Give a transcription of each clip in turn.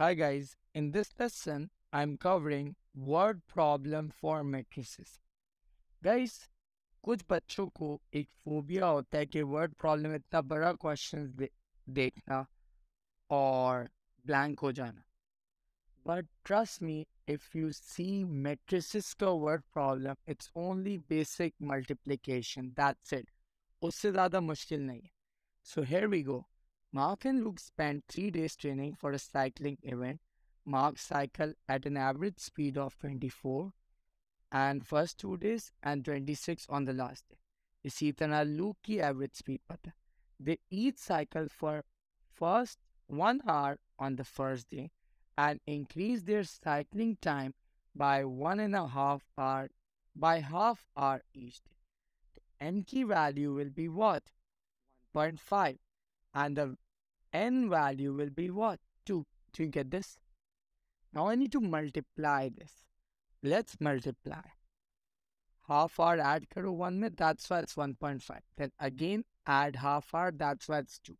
Hi guys, in this lesson I'm covering word problem for matrices. Guys, कुछ बच्चों को एक फोबिया होता है कि वर्ड प्रॉब्लम इतना बड़ा क्वेश्चन दे, देखना और ब्लैंक हो जाना but trust me if you C matrices का word problem it's only basic multiplication that's it उससे ज़्यादा मुश्किल नहीं है so here we go Mark and Luke spent three days training for a cycling event. Mark cycled at an average speed of 24 and first two days and 26 on the last day. इसी तरह look की average speed पता They each cycle for first one hour on the first day and increase their cycling time by one and a half hour by half hour each day. The n key value will be what? 1.5 and the n value will be what? 2. Do you get this? Now I need to multiply this. Let's multiply. Half hour add karo 1 mein, that's why it's 1.5. Then again add half hour, that's why it's 2.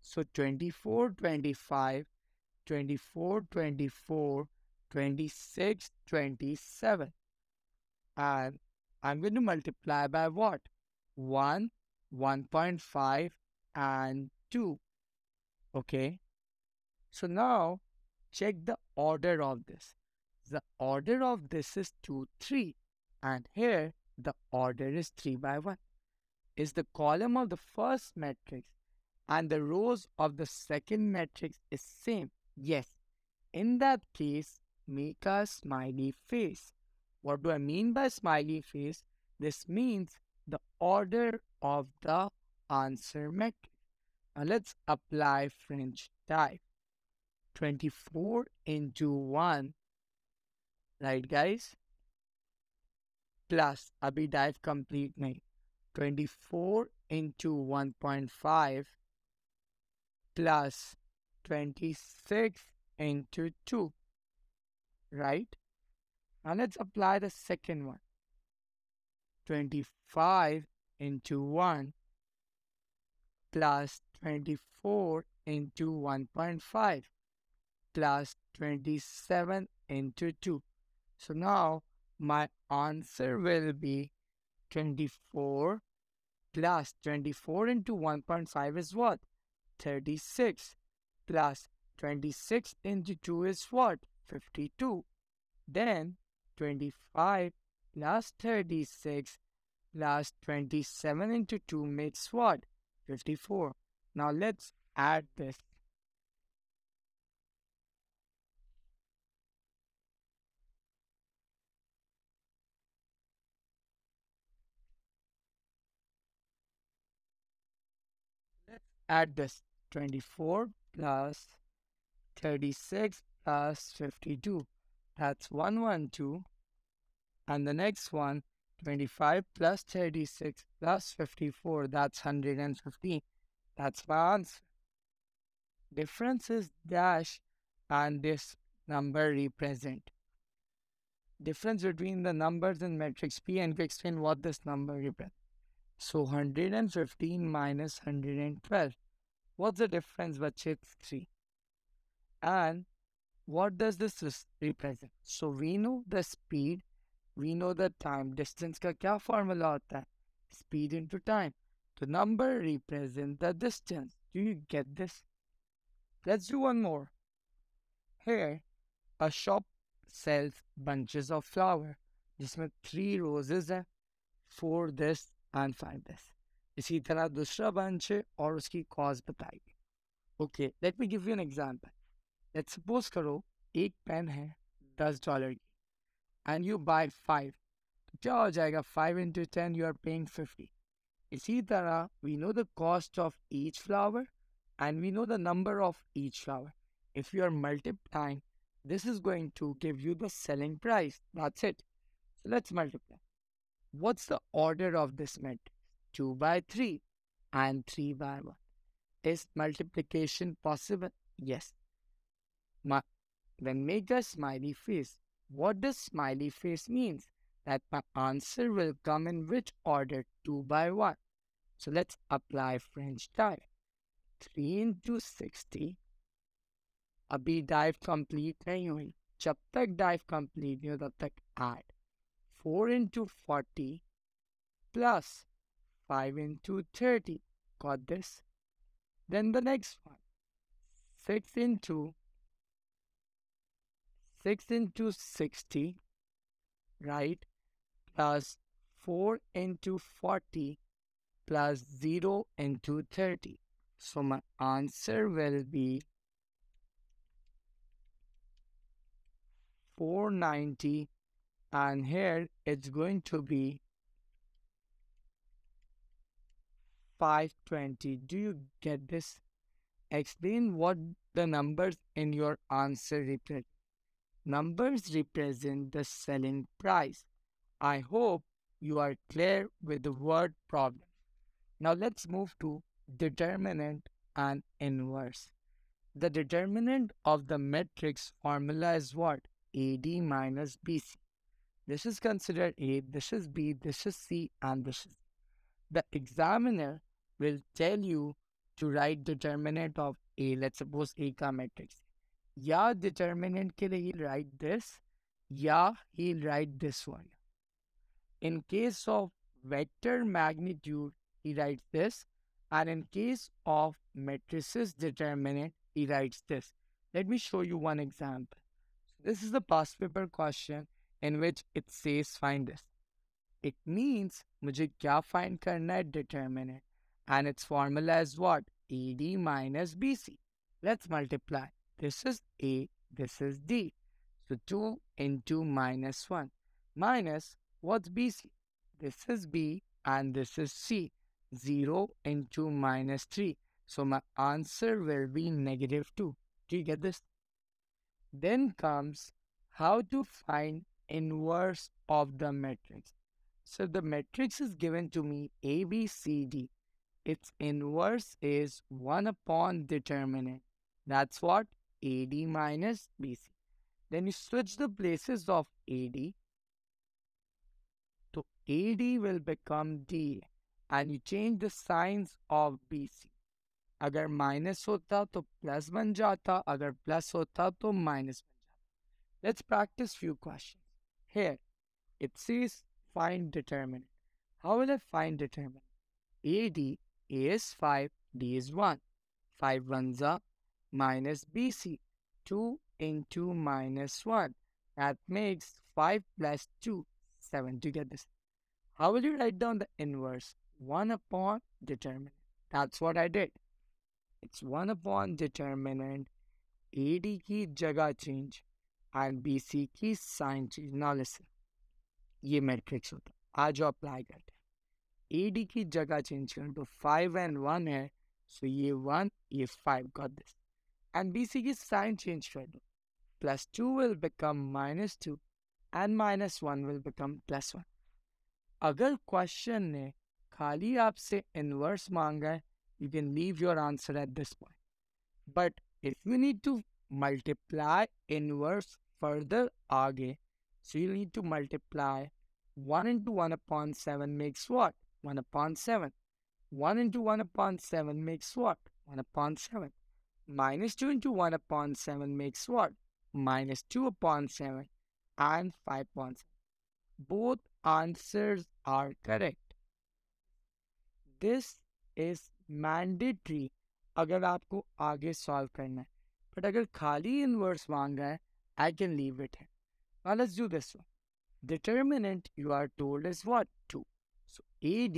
So 24, 25, 24, 24, 26, 27. And I'm going to multiply by what? 1, 1.5, and 2. Okay. So now check the order of this. The order of this is 2, 3. And here the order is 3 by 1. Is the column of the first matrix and the rows of the second matrix is same? Yes. In that case, make a smiley face. What do I mean by smiley face? This means the order of the answer matrix. Now let's apply French type. 24 into 1, right guys? Plus, abhi dive complete nahi. 24 into 1.5 plus 26 into 2, right? Now let's apply the second one. 25 into 1 plus 24 into 1.5 plus 27 into 2. So now my answer will be 24 plus 24 into 1.5 is what? 36 plus 26 into 2 is what? 52. Then 25 plus 36 plus 27 into 2 makes what? 54. Now let's add this. Let's add this 24 plus 36 plus 52. That's 112. And the next one 25 plus 36 plus 54, that's 115. That's my answer. Difference is dash and this number represent. Difference between the numbers in matrix P and to explain what this number represents. So 115 minus 112. What's the difference? But it's 3. And what does this represent? So we know the speed we know the time distance का क्या formula होता है speed into time the number represents the distance do you get this let's do one more here a shop sells bunches of flower जिसमें three roses है four this and five this इसी तरह दूसरा bunch है और उसकी cause बताएगी okay let me give you an example let's suppose करो एक पेन है दस डॉलर की and you buy 5 तो क्या हो जाएगा 5 into 10 you are paying 50 इसी तरह we know the cost of each flower and we know the number of each flower if you are multiplying this is going to give you the selling price that's it so let's multiply what's the order of this matrix 2 by 3 and 3 by 1 is multiplication possible yes Ma- then make a smiley face what does smiley face means? That my answer will come in which order? 2 by 1. So let's apply French type. 3 into 60 अभी dive complete नहीं हुई जब तक dive complete नहीं हो तब तक add four into forty plus five into thirty got this then the next one 6 into 6 into 60 right Plus 4 into 40 plus 0 into 30 so my answer will be 490 and here it's going to be 520 do you get this? Explain what the numbers in your answer represent. Numbers represent the selling price i hope you are clear with the word problem now let's move to determinant and inverse the determinant of the matrix formula is what AD minus BC. This is considered A, this is B, this is C, and this is. The examiner will tell you to write determinant of A. Let's suppose A का matrix. या determinant के लिए he'll write this, या he'll write this one. In case of vector magnitude, he writes this, and in case of matrices determinant, he writes this. Let me show you one example. This is the past paper question in which it says find this. It means मुझे क्या find करना है determinant and its formula is what? AD minus BC. Let's multiply. This is A, this is D. So 2 into minus 1 minus what's BC? This is B and this is C. 0 into minus 3. So my answer will be negative 2. Do you get this? Then comes how to find inverse of the matrix. So the matrix is given to me A, B, C, D. Its inverse is 1 upon determinant. That's what? AD minus BC. Then you switch the places of AD. So AD will become D and you change the signs of BC. अगर minus होता तो plus बन जाता अगर plus होता तो minus बन जाता let's practice few question here it says find determinant. How will I find determinant? AD is 5, D is 1. 5 ones are minus BC. 2 into minus 1. That makes 5 plus 2, 7 to get this. How will you write down the inverse? 1 upon determinant. That's what I did. It's 1 upon determinant. AD की जगह change and BC की sign change. Now listen. ये matrix होता है आज जो apply करते हैं ए डी की जगह चेंज करें तो फाइव एंड वन है सो ये वन ये five got this and B C की साइन चेंज कर दो plus two will become minus two and minus one will become plus one अगर क्वेश्चन ने खाली आपसे इनवर्स मांगा है you can leave your answer at this point. But if you need to multiply inverse further आगे, so you need to multiply 1 into 1 upon 7 makes what? 1 upon 7. 1 into 1 upon 7 makes what? 1 upon 7. Minus 2 into 1 upon 7 makes what? Minus 2 upon 7 and 5 upon 7. Both answers are correct. This is mandatory अगर आपको आगे solve करना है but अगर खाली inverse मांगा है I can leave it है Now let's do this one. Determinant you are told is what? 2. So AD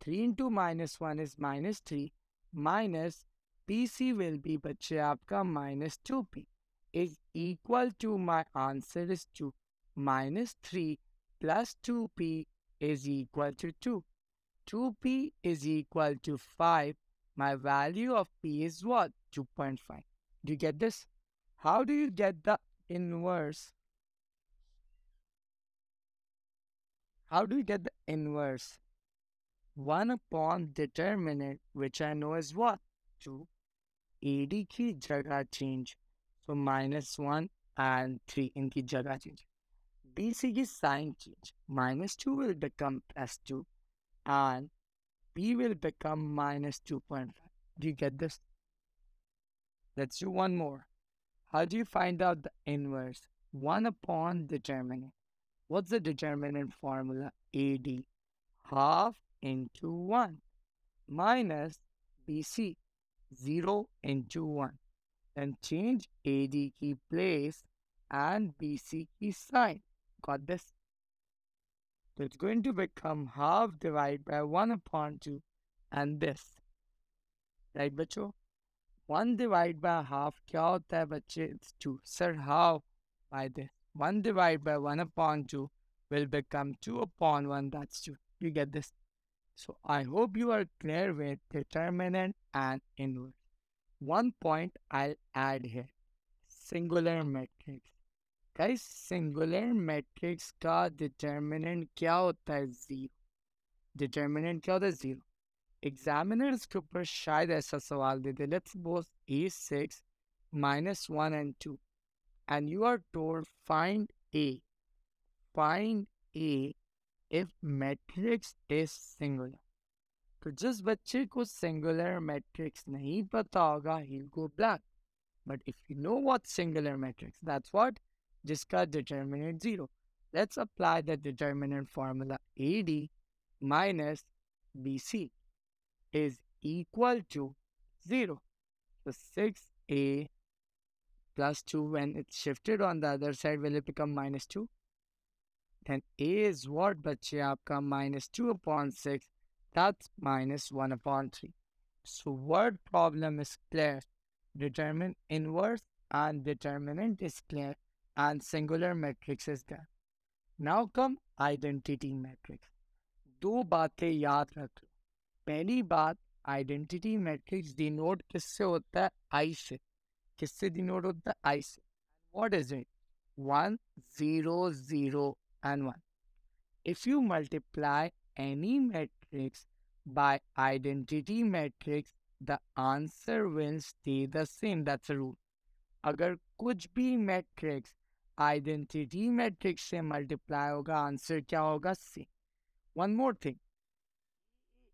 3 into minus 1 is minus 3 minus PC will be बच्चे आपका minus 2P is equal to my answer is 2 minus 3 plus 2P is equal to 2. 2p is equal to 5. My value of p is what? 2.5. Do you get this? How do you get the inverse? How do you get the inverse? 1 upon determinant, which I know is what? 2. AD की जगह change. So minus 1 and 3 इनकी जगह change. BC की sign change. Minus 2 will become plus 2 and b will become minus 2.5. Do you get this? Let's do one more. How do you find out the inverse? 1 upon determinant. What's the determinant formula? AD. Half into 1 minus BC. 0 into 1. Then change AD key place and BC key sign got this. So it's going to become half divided by 1 upon 2 and this. Right, bacho? 1 divided by half, kya hota hai bache? It's 2. Sir, how? By this. 1 divided by 1 upon 2 will become 2 upon 1, that's 2. You get this. So I hope you are clear with determinant and inverse. One point I'll add here, singular matrix. Guys singular matrix का determinant क्या होता है? Zero. Determinant क्या होता है? Zero. Examiners के ऊपर शायद ऐसा सवाल दे let's both A six minus one and two and you are told find A find A if matrix is singular तो जिस बच्चे को सिंगुलर मैट्रिक्स नहीं पता होगा he go black but if you know what singular matrix that's what जिसका determinant zero. Let's apply the determinant formula AD minus BC is equal to 0. So 6A plus 2 when it's shifted on the other side will it become minus 2? Then A is what बच्चे आपका minus 2 upon 6 that's minus 1 upon 3. So word problem is clear. Determine inverse and determinant is clear and singular matrix is there. Now come identity matrix. दो बातें याद रख लो पहली बात identity matrix denote किससे होता है आई से किससे डिनोट होता है आई से what is it one zero zero and one if you multiply any matrix by identity matrix the answer will stay the same that's a rule अगर कुछ भी मैट्रिक्स आइडेंटिटी मैट्रिक्स से मल्टीप्लाई होगा, आंसर क्या होगा? C. One more thing.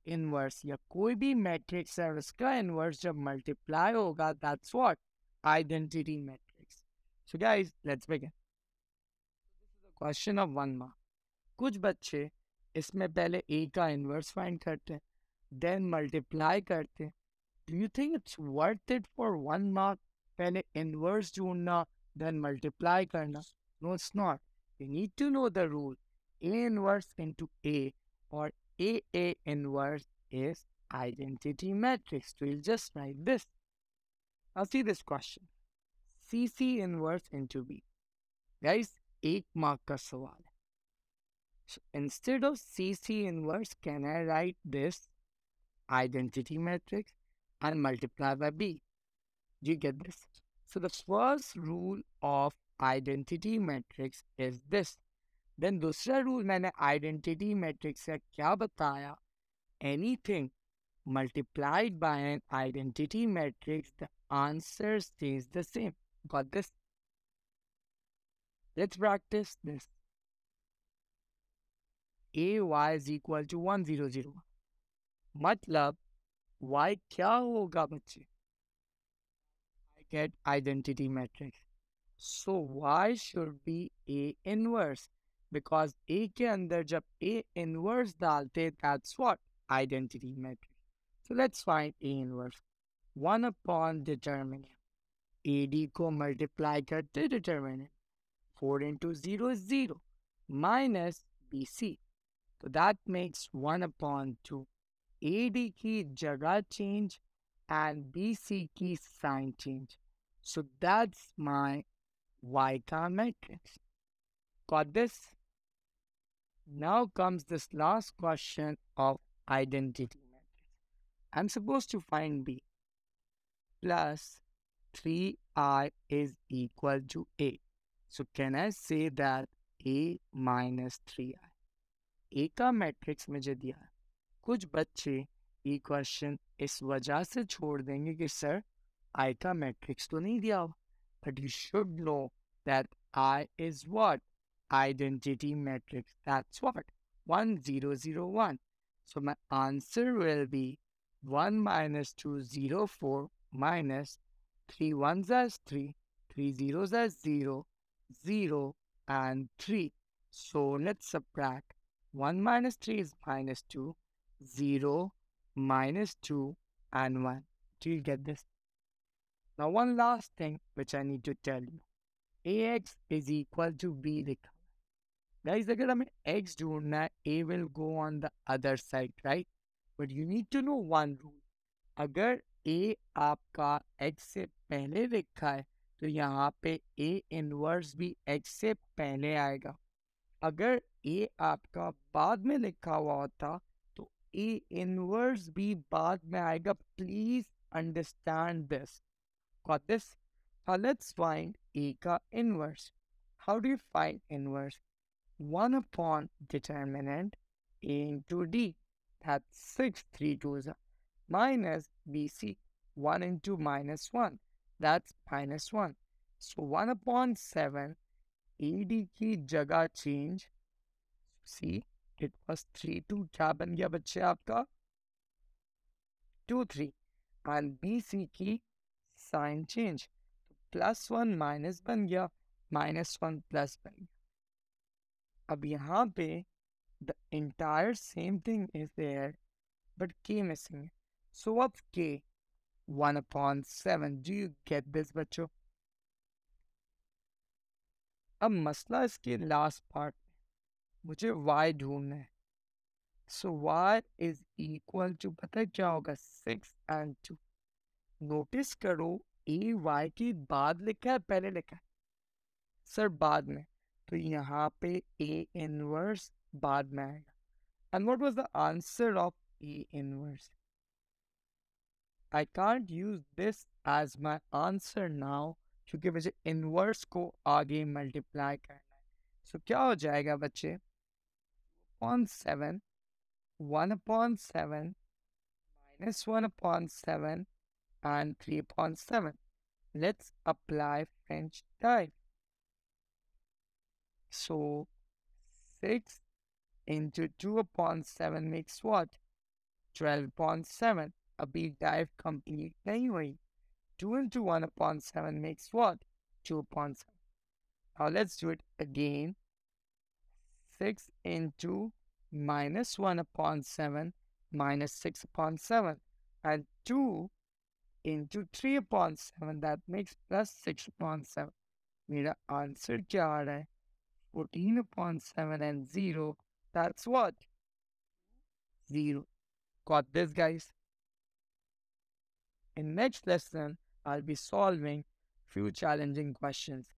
Inverse, या कोई भी मैट्रिक्स है, उसका इनवर्स जब मल्टीप्लाई होगा that's what identity matrix. So guys let's begin question of one mark कुछ बच्चे इसमें पहले ए का इनवर्स फाइंड करते हैं देन मल्टीप्लाई करते हैं। Do you think it's worth it for one mark पहले इनवर्स ढूंढना then multiply kind of. No, it's not. You need to know the rule. A inverse into A or AA inverse is identity matrix. So you'll just write this. I'll see this question. CC inverse into B. Guys, 8 mark ka sawal. So instead of CC inverse, can I write this identity matrix and multiply by B? Do you get this? So the first rule of identity matrix is this. Then दूसरा rule मैंने identity matrix से क्या बताया? Anything multiplied by an identity matrix, the answer stays the same. Got this? Let's practice this. A Y is equal to one zero zero मतलब y क्या होगा बच्चे I get identity matrix. So y should be a inverse because a के अंदर जब a inverse डालते that's what identity matrix. So let's find a inverse. 1 upon determinant. AD को multiply करते determinant. 4 into 0 is 0 minus BC. So that makes 1 upon 2. AD की जगह change and BC की sign change. So that's my Y का matrix. Got this? Now comes this last question of identity matrix. I'm supposed to find B plus 3i is equal to A. So can I say that A minus 3i? ए का matrix मुझे दिया है कुछ बच्चे ये question इस वजह से छोड़ देंगे कि सर आई का मैट्रिक्स तो नहीं दिया but you should know that I is what identity matrix that's what 1001 so my answer will be 1 minus 204 minus 3 ones as 3 3 zeros are 0, 0 and 3. So let's subtract. 1 minus 3 is minus 2, 0, minus 2 and 1. Do you get this? Now one last thing which I need to tell you. ax is equal to b लिखा Guys, अगर हमें x ढूंढना है a will go on the other side, right? But you need to know one rule. अगर a आपका x से पहले लिखा है तो यहाँ पे a इनवर्स भी x से पहले आएगा अगर a आपका बाद में लिखा हुआ होता तो a इनवर्स भी बाद में आएगा please understand this Got this? Now let's find A ka inverse. How do you find inverse? 1 upon determinant A into D. That's 6, 3 2s minus BC. 1 into minus 1. That's minus 1. So 1 upon 7 AD की जगह change. See, it was 3 2 क्या बन गया बच्चे आपका 2 3 and BC की sign change, plus one minus बन गया, माइनस वन प्लस बन गया। अब यहाँ पे the entire same thing is there, but K missing है। सो अब K one upon seven, do you get this बच्चों? अब मसला इसके लास्ट पार्ट में, मुझे वाई ढूंढना है। So y is equal to पता क्या होगा? सिक्स एंड टू नोटिस करो ए वाई के बाद लिखा है पहले लिखा है। सर बाद में। तो यहाँ पे ए इनवर्स बाद में आएगा। And what was the answer of A inverse I can't use this as my answer now क्योंकि मुझे इनवर्स को आगे मल्टीप्लाई करना है। सो so, क्या हो जाएगा बच्चे? Upon seven one upon seven minus one upon seven and 3 upon 7. Let's apply French type. So 6 into 2 upon 7 makes what? 12 upon 7. A big dive complete anyway. 2 into 1 upon 7 makes what? 2 upon 7. Now let's do it again. 6 into minus 1 upon 7 minus 6 upon 7. And 2 into 3.7 that makes plus 6.7 seven. an answer kya 14.7 and 0 that's what? 0 got this guys? In next lesson i'll be solving few challenging questions.